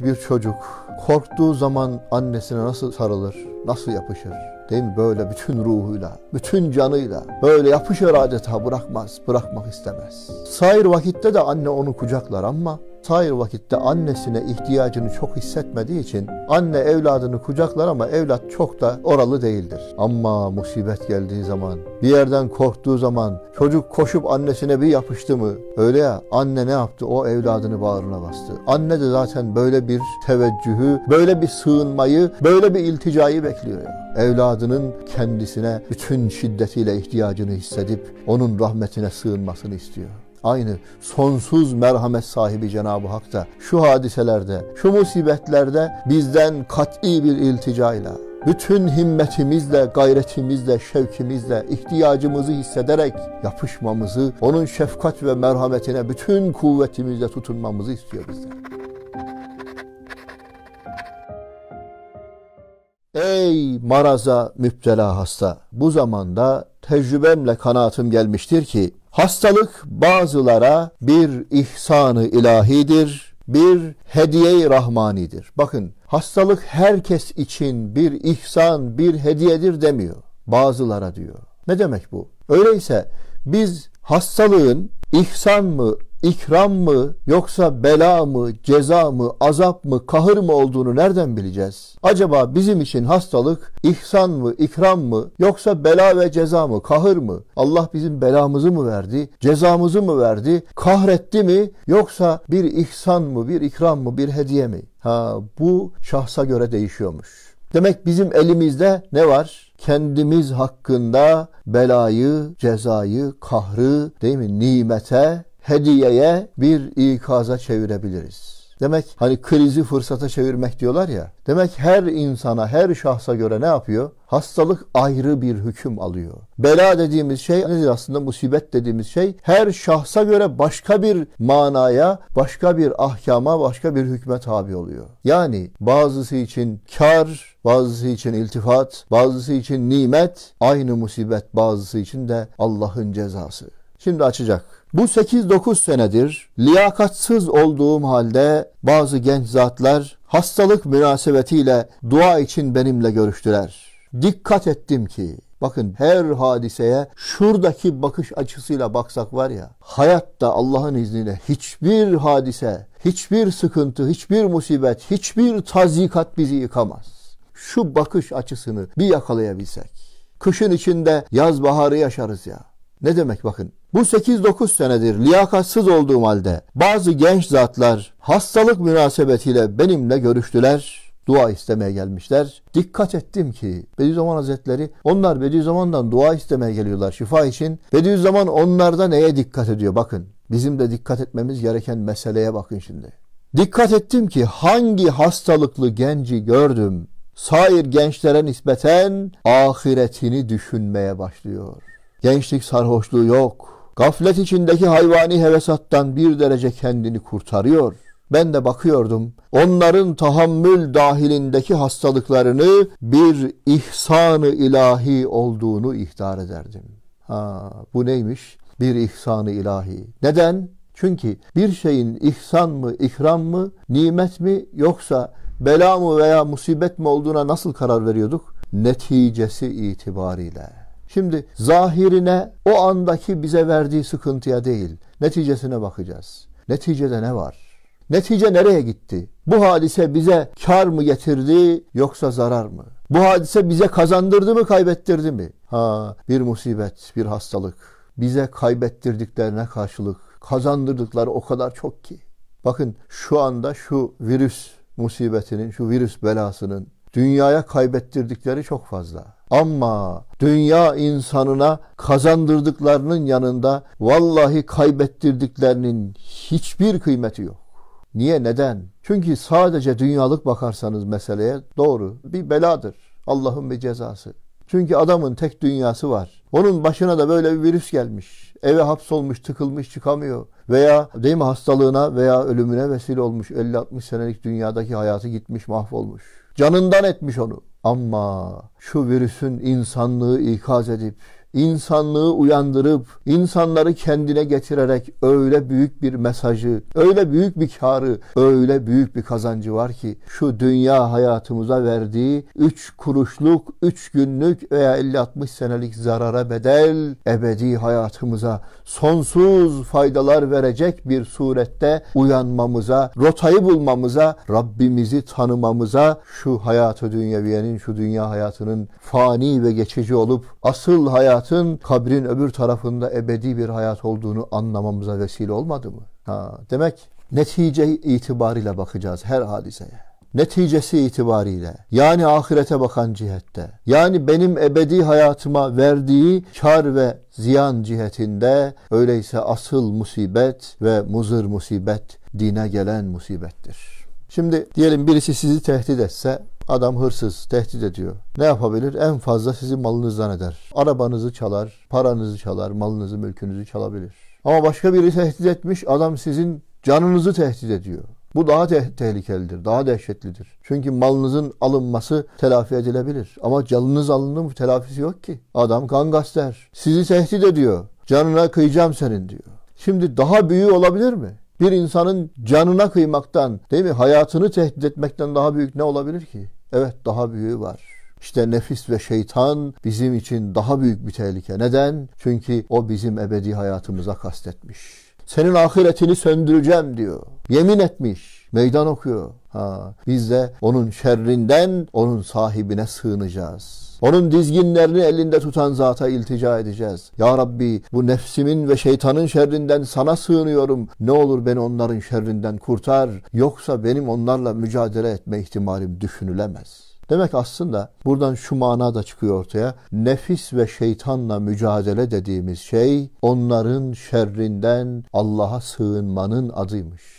Bir çocuk korktuğu zaman annesine nasıl sarılır, nasıl yapışır? Değil mi? Böyle bütün ruhuyla, bütün canıyla böyle yapışır adeta bırakmaz, bırakmak istemez. Sair vakitte de anne onu kucaklar ama sair vakitte annesine ihtiyacını çok hissetmediği için anne evladını kucaklar ama evlat çok da oralı değildir. Ama musibet geldiği zaman, bir yerden korktuğu zaman çocuk koşup annesine bir yapıştı mı? Öyle ya anne ne yaptı? O evladını bağrına bastı. Anne de zaten böyle bir teveccühü, böyle bir sığınmayı, böyle bir ilticayı bekliyor ya. Evladının kendisine bütün şiddetiyle ihtiyacını hissedip onun rahmetine sığınmasını istiyor. Aynı sonsuz merhamet sahibi Cenab-ı Hak da şu hadiselerde, şu musibetlerde bizden kat'i bir ilticayla, bütün himmetimizle, gayretimizle, şevkimizle, ihtiyacımızı hissederek yapışmamızı, onun şefkat ve merhametine bütün kuvvetimizle tutunmamızı istiyor bizden. Ey maraza müptela hasta! Bu zamanda tecrübemle kanaatim gelmiştir ki hastalık bazılara bir ihsanı ilahidir, bir hediye-i rahmanidir. Bakın hastalık herkes için bir ihsan, bir hediyedir demiyor. Bazılara diyor. Ne demek bu? Öyleyse biz hastalığın ihsan mı, ikram mı yoksa bela mı, ceza mı, azap mı, kahır mı olduğunu nereden bileceğiz? Acaba bizim için hastalık ihsan mı, ikram mı yoksa bela ve ceza mı, kahır mı? Allah bizim belamızı mı verdi, cezamızı mı verdi, kahretti mi yoksa bir ihsan mı, bir ikram mı, bir hediye mi? Ha bu şahsa göre değişiyormuş. Demek bizim elimizde ne var? Kendimiz hakkında belayı, cezayı, kahrı, değil mi? Nimete, hediyeye bir ikaza çevirebiliriz. Demek hani krizi fırsata çevirmek diyorlar ya. Demek her insana, her şahsa göre ne yapıyor? Hastalık ayrı bir hüküm alıyor. Bela dediğimiz şey nedir aslında musibet dediğimiz şey her şahsa göre başka bir manaya, başka bir ahkama, başka bir hükme tabi oluyor. Yani bazısı için kar, bazısı için iltifat, bazısı için nimet, aynı musibet bazısı için de Allah'ın cezası. Şimdi açacak. Bu 8-9 senedir liyakatsız olduğum halde bazı genç zatlar hastalık münasebetiyle dua için benimle görüştüler. Dikkat ettim ki bakın her hadiseye şuradaki bakış açısıyla baksak var ya hayatta Allah'ın izniyle hiçbir hadise, hiçbir sıkıntı, hiçbir musibet, hiçbir tazikat bizi yıkamaz. Şu bakış açısını bir yakalayabilsek. Kışın içinde yaz baharı yaşarız ya. Ne demek bakın. Bu 8-9 senedir liyakatsız olduğum halde bazı genç zatlar hastalık münasebetiyle benimle görüştüler. Dua istemeye gelmişler. Dikkat ettim ki Bediüzzaman Hazretleri onlar Bediüzzaman'dan dua istemeye geliyorlar şifa için. Bediüzzaman onlarda neye dikkat ediyor bakın. Bizim de dikkat etmemiz gereken meseleye bakın şimdi. Dikkat ettim ki hangi hastalıklı genci gördüm sair gençlere nispeten ahiretini düşünmeye başlıyor. Gençlik sarhoşluğu yok. Gaflet içindeki hayvani hevesattan bir derece kendini kurtarıyor. Ben de bakıyordum. Onların tahammül dahilindeki hastalıklarını bir ihsanı ilahi olduğunu ihtar ederdim. Ha, bu neymiş? Bir ihsanı ilahi. Neden? Çünkü bir şeyin ihsan mı, ikram mı, nimet mi yoksa bela mı veya musibet mi olduğuna nasıl karar veriyorduk? Neticesi itibariyle. Şimdi zahirine o andaki bize verdiği sıkıntıya değil, neticesine bakacağız. Neticede ne var? Netice nereye gitti? Bu hadise bize kar mı getirdi yoksa zarar mı? Bu hadise bize kazandırdı mı kaybettirdi mi? Ha bir musibet, bir hastalık. Bize kaybettirdiklerine karşılık kazandırdıkları o kadar çok ki. Bakın şu anda şu virüs musibetinin, şu virüs belasının dünyaya kaybettirdikleri çok fazla. Ama dünya insanına kazandırdıklarının yanında vallahi kaybettirdiklerinin hiçbir kıymeti yok. Niye? Neden? Çünkü sadece dünyalık bakarsanız meseleye doğru bir beladır. Allah'ın bir cezası. Çünkü adamın tek dünyası var. Onun başına da böyle bir virüs gelmiş. Eve hapsolmuş, tıkılmış, çıkamıyor. Veya değil mi hastalığına veya ölümüne vesile olmuş. 50-60 senelik dünyadaki hayatı gitmiş, mahvolmuş. Canından etmiş onu. Ama şu virüsün insanlığı ikaz edip insanlığı uyandırıp insanları kendine getirerek öyle büyük bir mesajı, öyle büyük bir karı, öyle büyük bir kazancı var ki şu dünya hayatımıza verdiği 3 kuruşluk, 3 günlük veya 50-60 senelik zarara bedel ebedi hayatımıza sonsuz faydalar verecek bir surette uyanmamıza, rotayı bulmamıza, Rabbimizi tanımamıza, şu hayatı dünyeviyenin, şu dünya hayatının fani ve geçici olup asıl hayatın kabrin öbür tarafında ebedi bir hayat olduğunu anlamamıza vesile olmadı mı? Ha, demek netice itibariyle bakacağız her hadiseye neticesi itibariyle yani ahirete bakan cihette yani benim ebedi hayatıma verdiği kar ve ziyan cihetinde öyleyse asıl musibet ve muzır musibet dine gelen musibettir. Şimdi diyelim birisi sizi tehdit etse Adam hırsız, tehdit ediyor. Ne yapabilir? En fazla sizi malınızdan eder. Arabanızı çalar, paranızı çalar, malınızı, mülkünüzü çalabilir. Ama başka biri tehdit etmiş, adam sizin canınızı tehdit ediyor. Bu daha te- tehlikelidir, daha dehşetlidir. Çünkü malınızın alınması telafi edilebilir. Ama canınız alındı mı telafisi yok ki. Adam gangaster. Sizi tehdit ediyor. Canına kıyacağım senin diyor. Şimdi daha büyüğü olabilir mi? Bir insanın canına kıymaktan, değil mi? Hayatını tehdit etmekten daha büyük ne olabilir ki? Evet daha büyüğü var. İşte nefis ve şeytan bizim için daha büyük bir tehlike. Neden? Çünkü o bizim ebedi hayatımıza kastetmiş. Senin ahiretini söndüreceğim diyor. Yemin etmiş. Meydan okuyor. Ha, biz de onun şerrinden onun sahibine sığınacağız. Onun dizginlerini elinde tutan zata iltica edeceğiz. Ya Rabbi bu nefsimin ve şeytanın şerrinden sana sığınıyorum. Ne olur beni onların şerrinden kurtar. Yoksa benim onlarla mücadele etme ihtimalim düşünülemez. Demek aslında buradan şu mana da çıkıyor ortaya. Nefis ve şeytanla mücadele dediğimiz şey onların şerrinden Allah'a sığınmanın adıymış.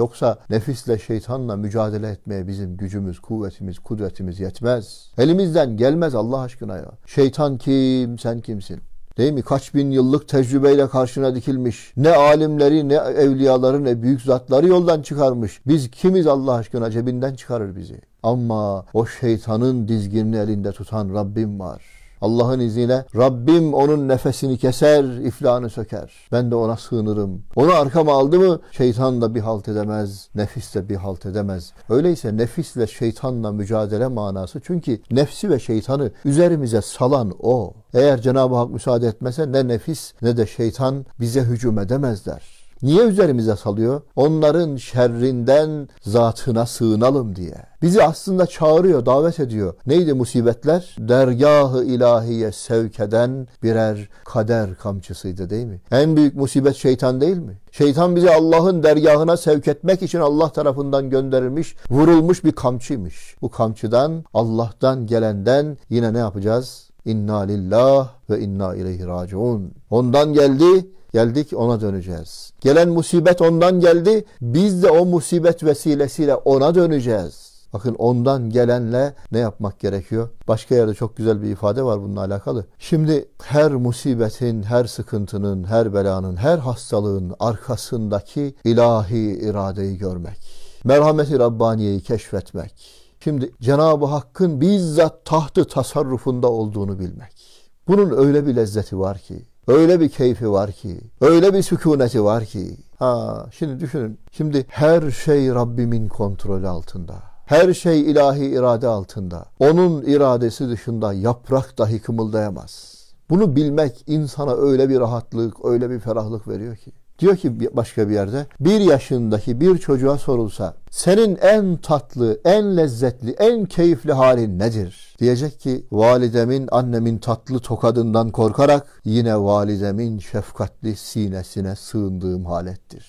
Yoksa nefisle şeytanla mücadele etmeye bizim gücümüz, kuvvetimiz, kudretimiz yetmez. Elimizden gelmez Allah aşkına ya. Şeytan kim, sen kimsin? Değil mi? Kaç bin yıllık tecrübeyle karşına dikilmiş. Ne alimleri, ne evliyaları, ne büyük zatları yoldan çıkarmış. Biz kimiz Allah aşkına cebinden çıkarır bizi. Ama o şeytanın dizginini elinde tutan Rabbim var. Allah'ın izniyle Rabbim onun nefesini keser, iflahını söker. Ben de ona sığınırım. Onu arkama aldı mı şeytan da bir halt edemez, nefis de bir halt edemez. Öyleyse nefisle şeytanla mücadele manası çünkü nefsi ve şeytanı üzerimize salan o. Eğer Cenab-ı Hak müsaade etmese ne nefis ne de şeytan bize hücum edemezler. Niye üzerimize salıyor? Onların şerrinden zatına sığınalım diye. Bizi aslında çağırıyor, davet ediyor. Neydi musibetler? Dergahı ilahiye sevk eden birer kader kamçısıydı değil mi? En büyük musibet şeytan değil mi? Şeytan bizi Allah'ın dergahına sevk etmek için Allah tarafından gönderilmiş, vurulmuş bir kamçıymış. Bu kamçıdan, Allah'tan gelenden yine ne yapacağız? İnna lillah ve inna ileyhi raciun. Ondan geldi, Geldik ona döneceğiz. Gelen musibet ondan geldi. Biz de o musibet vesilesiyle ona döneceğiz. Bakın ondan gelenle ne yapmak gerekiyor? Başka yerde çok güzel bir ifade var bununla alakalı. Şimdi her musibetin, her sıkıntının, her belanın, her hastalığın arkasındaki ilahi iradeyi görmek. Merhameti Rabbaniye'yi keşfetmek. Şimdi Cenab-ı Hakk'ın bizzat tahtı tasarrufunda olduğunu bilmek. Bunun öyle bir lezzeti var ki, Öyle bir keyfi var ki, öyle bir sükuneti var ki. Ha, şimdi düşünün. Şimdi her şey Rabbimin kontrolü altında. Her şey ilahi irade altında. Onun iradesi dışında yaprak dahi kımıldayamaz. Bunu bilmek insana öyle bir rahatlık, öyle bir ferahlık veriyor ki. Diyor ki başka bir yerde bir yaşındaki bir çocuğa sorulsa senin en tatlı, en lezzetli, en keyifli halin nedir? Diyecek ki validemin, annemin tatlı tokadından korkarak yine validemin şefkatli sinesine sığındığım halettir.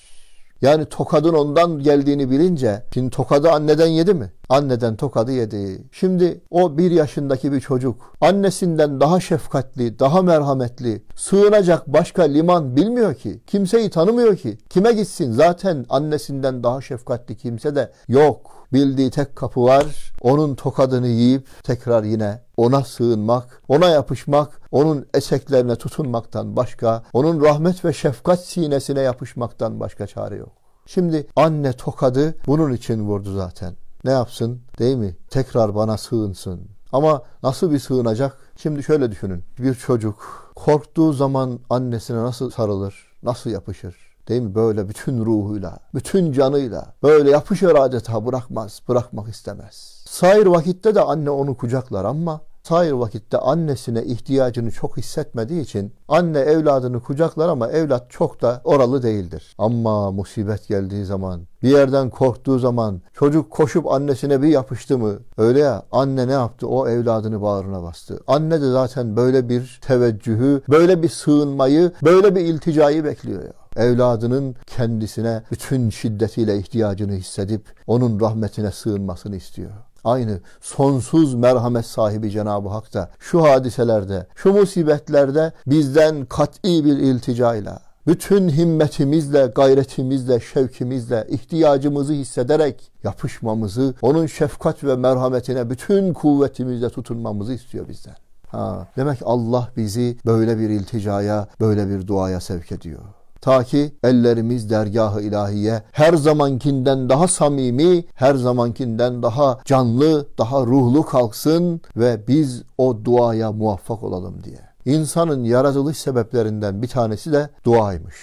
Yani tokadın ondan geldiğini bilince, şimdi tokadı anneden yedi mi? Anneden tokadı yedi. Şimdi o bir yaşındaki bir çocuk annesinden daha şefkatli, daha merhametli, sığınacak başka liman bilmiyor ki. Kimseyi tanımıyor ki. Kime gitsin? Zaten annesinden daha şefkatli kimse de yok. Bildiği tek kapı var. Onun tokadını yiyip tekrar yine ona sığınmak, ona yapışmak, onun eseklerine tutunmaktan başka, onun rahmet ve şefkat sinesine yapışmaktan başka çare yok. Şimdi anne tokadı bunun için vurdu zaten. Ne yapsın? Değil mi? Tekrar bana sığınsın. Ama nasıl bir sığınacak? Şimdi şöyle düşünün. Bir çocuk korktuğu zaman annesine nasıl sarılır, nasıl yapışır? Değil mi? Böyle bütün ruhuyla, bütün canıyla böyle yapışır adeta bırakmaz, bırakmak istemez. Sair vakitte de anne onu kucaklar ama sair vakitte annesine ihtiyacını çok hissetmediği için anne evladını kucaklar ama evlat çok da oralı değildir. Ama musibet geldiği zaman, bir yerden korktuğu zaman çocuk koşup annesine bir yapıştı mı? Öyle ya anne ne yaptı? O evladını bağrına bastı. Anne de zaten böyle bir teveccühü, böyle bir sığınmayı, böyle bir ilticayı bekliyor ya evladının kendisine bütün şiddetiyle ihtiyacını hissedip onun rahmetine sığınmasını istiyor. Aynı sonsuz merhamet sahibi Cenab-ı Hak da şu hadiselerde, şu musibetlerde bizden kat'i bir ilticayla, bütün himmetimizle, gayretimizle, şevkimizle, ihtiyacımızı hissederek yapışmamızı, onun şefkat ve merhametine bütün kuvvetimizle tutunmamızı istiyor bizden. Ha, demek Allah bizi böyle bir ilticaya, böyle bir duaya sevk ediyor. Ta ki ellerimiz dergah-ı ilahiye her zamankinden daha samimi, her zamankinden daha canlı, daha ruhlu kalksın ve biz o duaya muvaffak olalım diye. İnsanın yaratılış sebeplerinden bir tanesi de duaymış.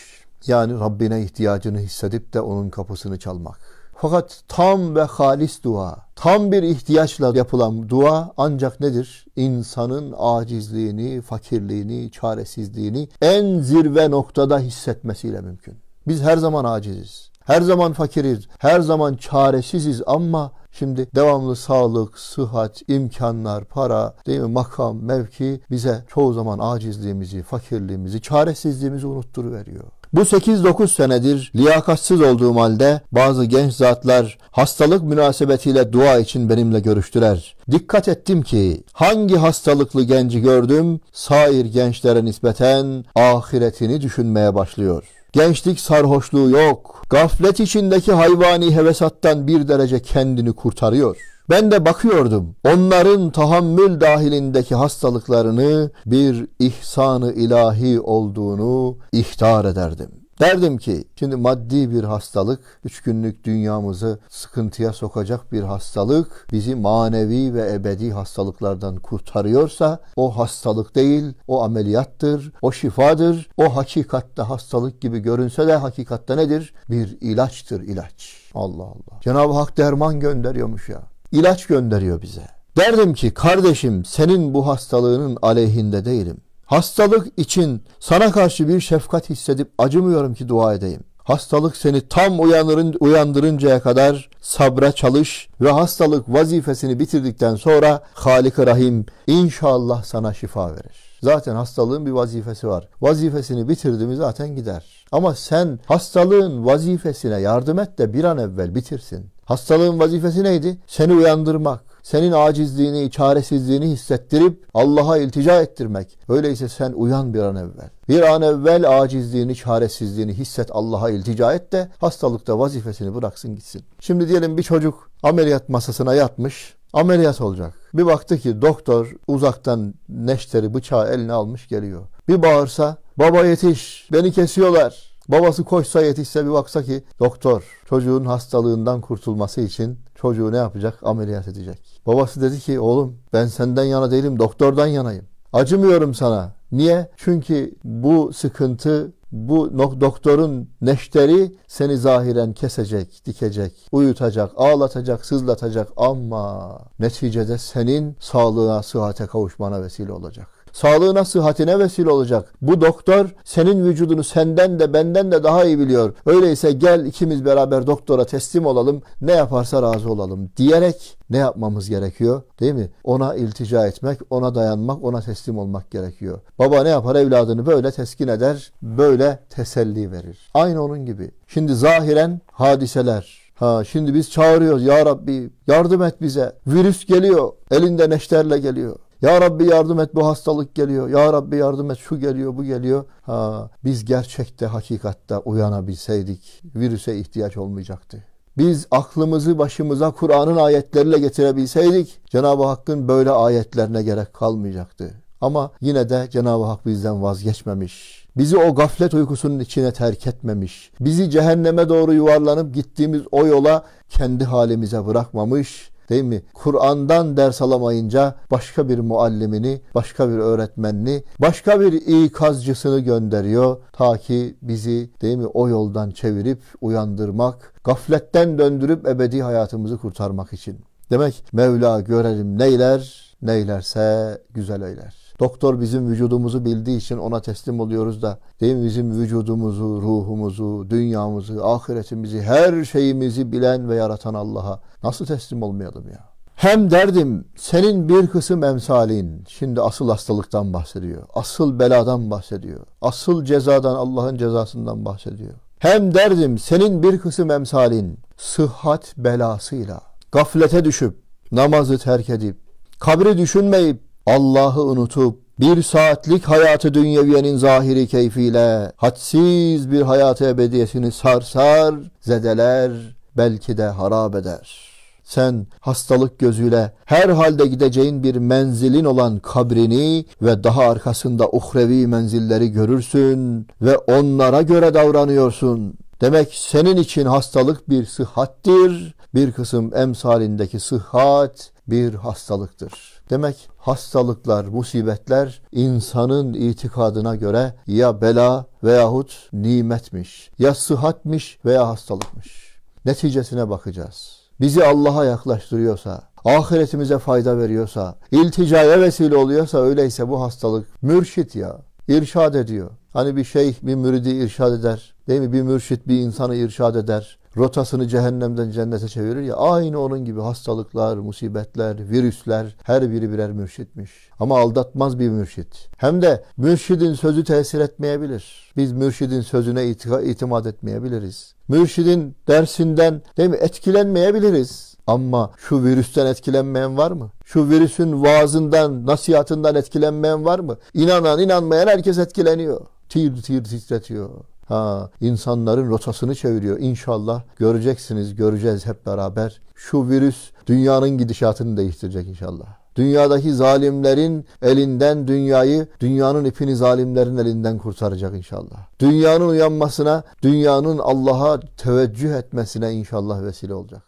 Yani Rabbine ihtiyacını hissedip de onun kapısını çalmak. Fakat tam ve halis dua, tam bir ihtiyaçla yapılan dua ancak nedir? İnsanın acizliğini, fakirliğini, çaresizliğini en zirve noktada hissetmesiyle mümkün. Biz her zaman aciziz. Her zaman fakiriz, her zaman çaresiziz ama şimdi devamlı sağlık, sıhhat, imkanlar, para, değil mi, makam, mevki bize çoğu zaman acizliğimizi, fakirliğimizi, çaresizliğimizi unutturuveriyor. Bu 8-9 senedir liyakatsiz olduğum halde bazı genç zatlar hastalık münasebetiyle dua için benimle görüştüler. Dikkat ettim ki hangi hastalıklı genci gördüm sair gençlere nispeten ahiretini düşünmeye başlıyor. Gençlik sarhoşluğu yok. Gaflet içindeki hayvani hevesattan bir derece kendini kurtarıyor. Ben de bakıyordum. Onların tahammül dahilindeki hastalıklarını bir ihsanı ilahi olduğunu ihtar ederdim. Derdim ki şimdi maddi bir hastalık, üç günlük dünyamızı sıkıntıya sokacak bir hastalık bizi manevi ve ebedi hastalıklardan kurtarıyorsa o hastalık değil, o ameliyattır, o şifadır. O hakikatte hastalık gibi görünse de hakikatte nedir? Bir ilaçtır ilaç. Allah Allah. Cenab-ı Hak derman gönderiyormuş ya. İlaç gönderiyor bize. Derdim ki kardeşim senin bu hastalığının aleyhinde değilim. Hastalık için sana karşı bir şefkat hissedip acımıyorum ki dua edeyim. Hastalık seni tam uyanırın, uyandırıncaya kadar sabra çalış ve hastalık vazifesini bitirdikten sonra Halik-i Rahim inşallah sana şifa verir. Zaten hastalığın bir vazifesi var. Vazifesini bitirdi mi zaten gider. Ama sen hastalığın vazifesine yardım et de bir an evvel bitirsin. Hastalığın vazifesi neydi? Seni uyandırmak senin acizliğini, çaresizliğini hissettirip Allah'a iltica ettirmek. Öyleyse sen uyan bir an evvel. Bir an evvel acizliğini, çaresizliğini hisset Allah'a iltica et de hastalıkta vazifesini bıraksın gitsin. Şimdi diyelim bir çocuk ameliyat masasına yatmış, ameliyat olacak. Bir baktı ki doktor uzaktan neşteri bıçağı eline almış geliyor. Bir bağırsa baba yetiş beni kesiyorlar. Babası koşsa yetişse bir baksa ki doktor çocuğun hastalığından kurtulması için çocuğu ne yapacak? Ameliyat edecek. Babası dedi ki oğlum ben senden yana değilim doktordan yanayım. Acımıyorum sana. Niye? Çünkü bu sıkıntı bu doktorun neşteri seni zahiren kesecek, dikecek, uyutacak, ağlatacak, sızlatacak ama neticede senin sağlığa, sıhhate kavuşmana vesile olacak sağlığına, sıhhatine vesile olacak. Bu doktor senin vücudunu senden de benden de daha iyi biliyor. Öyleyse gel ikimiz beraber doktora teslim olalım. Ne yaparsa razı olalım diyerek ne yapmamız gerekiyor? Değil mi? Ona iltica etmek, ona dayanmak, ona teslim olmak gerekiyor. Baba ne yapar? Evladını böyle teskin eder, böyle teselli verir. Aynı onun gibi. Şimdi zahiren hadiseler, Ha şimdi biz çağırıyoruz ya Rabbi yardım et bize. Virüs geliyor. Elinde neşterle geliyor. Ya Rabbi yardım et bu hastalık geliyor. Ya Rabbi yardım et şu geliyor bu geliyor. Ha, biz gerçekte hakikatte uyanabilseydik virüse ihtiyaç olmayacaktı. Biz aklımızı başımıza Kur'an'ın ayetleriyle getirebilseydik Cenab-ı Hakk'ın böyle ayetlerine gerek kalmayacaktı. Ama yine de Cenab-ı Hak bizden vazgeçmemiş. Bizi o gaflet uykusunun içine terk etmemiş. Bizi cehenneme doğru yuvarlanıp gittiğimiz o yola kendi halimize bırakmamış değil mi? Kur'an'dan ders alamayınca başka bir muallimini, başka bir öğretmenini, başka bir ikazcısını gönderiyor. Ta ki bizi değil mi o yoldan çevirip uyandırmak, gafletten döndürüp ebedi hayatımızı kurtarmak için. Demek Mevla görelim neyler, neylerse güzel eyler. Doktor bizim vücudumuzu bildiği için ona teslim oluyoruz da değil mi bizim vücudumuzu, ruhumuzu, dünyamızı, ahiretimizi, her şeyimizi bilen ve yaratan Allah'a nasıl teslim olmayalım ya? Hem derdim senin bir kısım emsalin şimdi asıl hastalıktan bahsediyor. Asıl beladan bahsediyor. Asıl cezadan Allah'ın cezasından bahsediyor. Hem derdim senin bir kısım emsalin sıhhat belasıyla gaflete düşüp namazı terk edip kabri düşünmeyip Allah'ı unutup bir saatlik hayatı dünyeviyenin zahiri keyfiyle hadsiz bir hayatı ebediyesini sarsar, zedeler, belki de harap eder. Sen hastalık gözüyle her halde gideceğin bir menzilin olan kabrini ve daha arkasında uhrevi menzilleri görürsün ve onlara göre davranıyorsun. Demek senin için hastalık bir sıhhattir, bir kısım emsalindeki sıhhat bir hastalıktır. Demek hastalıklar, musibetler insanın itikadına göre ya bela veyahut nimetmiş, ya sıhhatmiş veya hastalıkmış. Neticesine bakacağız. Bizi Allah'a yaklaştırıyorsa, ahiretimize fayda veriyorsa, ilticaya vesile oluyorsa öyleyse bu hastalık mürşit ya, irşad ediyor. Hani bir şeyh bir müridi irşad eder. Değil mi? Bir mürşit bir insanı irşad eder rotasını cehennemden cennete çevirir ya aynı onun gibi hastalıklar, musibetler, virüsler her biri birer mürşitmiş. Ama aldatmaz bir mürşit. Hem de mürşidin sözü tesir etmeyebilir. Biz mürşidin sözüne itimat etmeyebiliriz. Mürşidin dersinden değil mi etkilenmeyebiliriz. Ama şu virüsten etkilenmeyen var mı? Şu virüsün vaazından, nasihatından etkilenmeyen var mı? İnanan, inanmayan herkes etkileniyor. Tir tir titretiyor. Ha, insanların rotasını çeviriyor. İnşallah göreceksiniz, göreceğiz hep beraber. Şu virüs dünyanın gidişatını değiştirecek inşallah. Dünyadaki zalimlerin elinden dünyayı, dünyanın ipini zalimlerin elinden kurtaracak inşallah. Dünyanın uyanmasına, dünyanın Allah'a teveccüh etmesine inşallah vesile olacak.